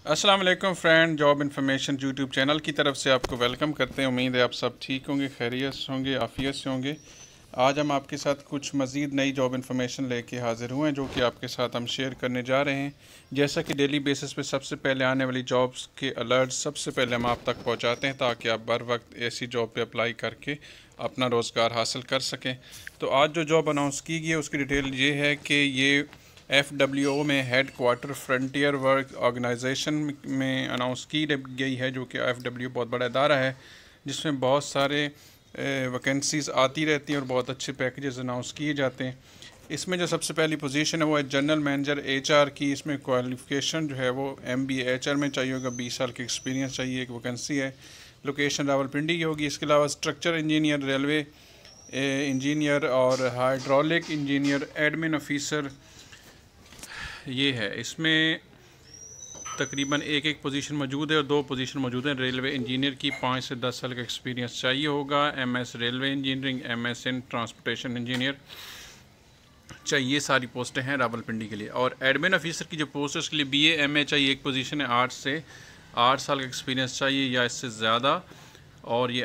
अस्सलाम वालेकुम friend job information YouTube channel की तरफ़ से आपको वेलकम करते हैं। उम्मीद है आप सब ठीक होंगे, खैरियत से होंगे, आफियत से होंगे। आज हम आपके साथ कुछ मज़ीद नई जॉब इन्फॉर्मेशन लेके हाज़िर हुए हैं, जो कि आपके साथ हम शेयर करने जा रहे हैं। जैसा कि डेली बेसिस पे सबसे पहले आने वाली जॉब्स के अलर्ट सबसे पहले हम आप तक पहुंचाते हैं, ताकि आप बर वक्त ऐसी जॉब पे अप्लाई करके अपना रोज़गार हासिल कर सकें। तो आज जो जॉब अनाउंस की गई है, उसकी डिटेल ये है कि ये एफ़ डब्ल्यू ओ में head quarter frontier work organisation में अनाउंस की गई है, जो कि एफ़ डब्ल्यू बहुत बड़ा अदारा है, जिसमें बहुत सारे वैकेंसीज़ आती रहती हैं और बहुत अच्छे पैकेजेस अनाउंस किए जाते हैं। इसमें जो सबसे पहली पोजीशन है, वो है जनरल मैनेजर एचआर की। इसमें क्वालिफिकेशन जो है, वो एम बी एच आर में चाहिए होगा। बीस साल की एक्सपीरियंस चाहिए, एक वैकेंसी है। लोकेशन रावलपिंडी की होगी। इसके अलावा स्ट्रक्चर इंजीनियर रेलवे इंजीनियर और हाइड्रोलिक इंजीनियर एडमिन ऑफिसर ये है, इसमें तकरीबन एक एक पोजीशन मौजूद है और दो पोजीशन मौजूद है। रेलवे इंजीनियर की पाँच से दस साल का एक्सपीरियंस चाहिए होगा। MS railway engineering MS in transportation engineer चाहिए, सारी पोस्टें हैं रावलपिंडी के लिए। और एडमिन ऑफिसर की जो पोस्ट है, उसके लिए बी एम ए चाहिए, एक पोजीशन है, आठ से आठ साल का एक्सपीरियंस चाहिए या इससे ज़्यादा। और ये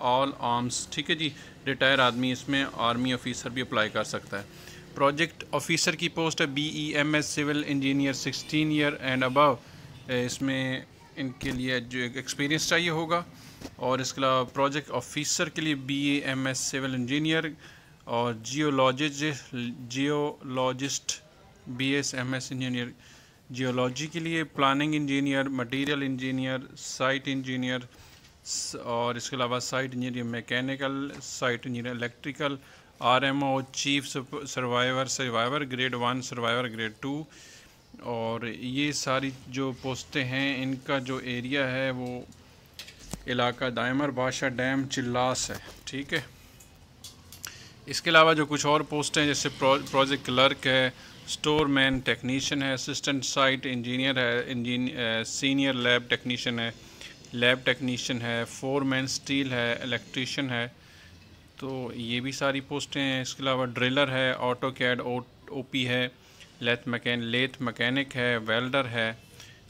ऑल आर्म्स ठीक है जी? रिटायर आदमी इसमें आर्मी ऑफिसर भी अप्लाई कर सकता है। प्रोजेक्ट ऑफिसर की पोस्ट है B E M S civil engineer sixteen year and above इसमें इनके लिए जो एक्सपीरियंस चाहिए होगा और इसके अलावा प्रोजेक्ट ऑफिसर के लिए B M S civil engineer और geologist geologist B S M S engineer geology के लिए planning engineer material engineer site engineer और इसके अलावा site engineer mechanical site engineer electrical R M O chief surveyor surveyor grade one surveyor grade two और ये सारी जो पोस्टें हैं, इनका जो एरिया है, वो इलाका दायमर बादशाह डैम, चिल्लास है, ठीक है? इसके अलावा जो कुछ और पोस्टें जैसे प्रोजेक्ट क्लर्क है, स्टोर मैन टेक्नीशियन है, असिस्टेंट साइट इंजीनियर है इंजीनियर सीनियर लैब टेक्नीशियन है, लैब टेक्नीशियन है, फोर मैन स्टील है, इलेक्ट्रीशियन है तो ये भी सारी पोस्टें हैं। इसके अलावा ड्रिलर है ऑटो कैड ओ पी है लेथ मकैन लेथ मकैनिक है वेल्डर है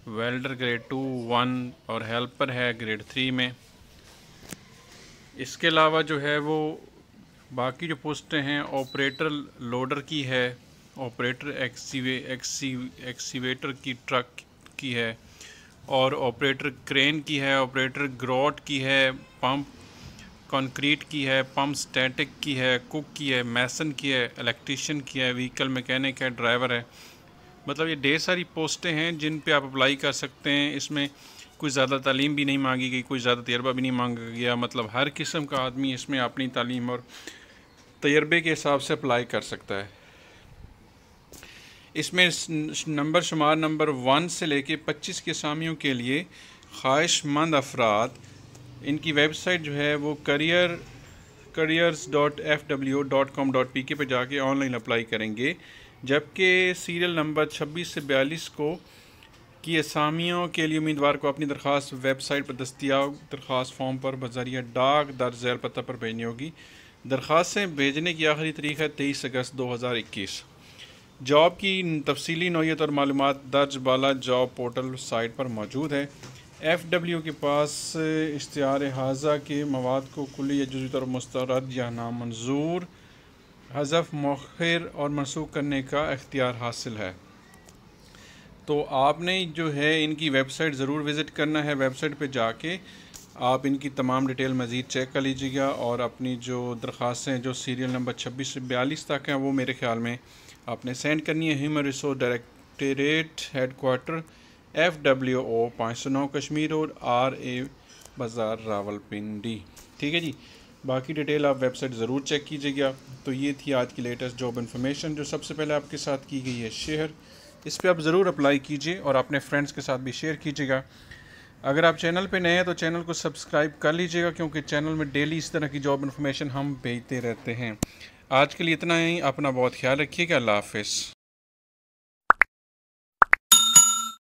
वेल्डर ग्रेड टू वन और हेल्पर है ग्रेड थ्री में। इसके अलावा जो है वो बाकी जो पोस्टें हैं ऑपरेटर लोडर की है ऑपरेटर एक्सीवे एक्सी एक्सीवेटर की ट्रक की है और ऑपरेटर क्रेन की है ऑपरेटर ग्रॉट की है पंप कंक्रीट की है पम्प स्टैटिक की है कुक की है मैसन की है इलेक्ट्रीशियन की है व्हीकल मैकेनिक है ड्राइवर है। मतलब ये ढेर सारी पोस्टें हैं जिन पे आप अप्लाई कर सकते हैं। इसमें कोई ज़्यादा तालीम भी नहीं मांगी गई, कोई ज़्यादा तजर्बा भी नहीं मांगा गया। मतलब हर किस्म का आदमी इसमें अपनी तालीम और तजर्बे के हिसाब से अप्लाई कर सकता है। इसमें नंबर शुमार नंबर वन से लेके पच्चीस के सामियों के लिए ख्वाहिशमंद अफराद इनकी वेबसाइट जो है वो career, careers dot F W dot com dot P K पर जाके ऑनलाइन अप्लाई करेंगे। जबकि सीरियल नंबर 26 से 42 को की असामियों के लिए उम्मीदवार को अपनी दरख्वास्त वेबसाइट पर दस्तियाब दरख्वास्त फॉर्म पर बजरिया डाक दर्ज जैल पता पर भेजनी होगी। दरख्वास्तें भेजने की आखिरी तारीख है तेईस अगस्त दो हज़ार इक्कीस। जॉब की तफसीली नोयत और मालूम दर्ज बाला जॉब पोर्टल साइट पर मौजूद है। एफ़ डब्ल्यू के पास इश्तार हाजा के मवाद को कुल या जुजी तौर मुस्तरद या नामंजूर, हज़फ मौखर और मनसूख करने का अख्तियार हासिल है। तो आपने जो है इनकी वेबसाइट ज़रूर विज़िट करना है, वेबसाइट पे जाके आप इनकी तमाम डिटेल मज़ीद चेक कर लीजिएगा और अपनी जो दरख्वास्तें जो सीरियल नंबर छब्बीस से बयालीस तक हैं, वो मेरे ख्याल में आपने सेंड करनी है। Human resource directorate head quarter F W O पाँच सौ नौ Kashmir road R A Bazar, Rawalpindi. ठीक है जी? बाकी डिटेल आप वेबसाइट ज़रूर चेक कीजिएगा। तो ये थी आज की लेटेस्ट जॉब इन्फॉर्मेशन, जो सबसे पहले आपके साथ की गई है शेयर। इस पर आप ज़रूर अप्लाई कीजिए और अपने फ्रेंड्स के साथ भी शेयर कीजिएगा। अगर आप चैनल पे नए हैं तो चैनल को सब्सक्राइब कर लीजिएगा, क्योंकि चैनल में डेली इस तरह की जॉब इन्फॉर्मेशन हम भेजते रहते हैं। आज के लिए इतना ही, अपना बहुत ख्याल रखिएगा। अल्लाह हाफ़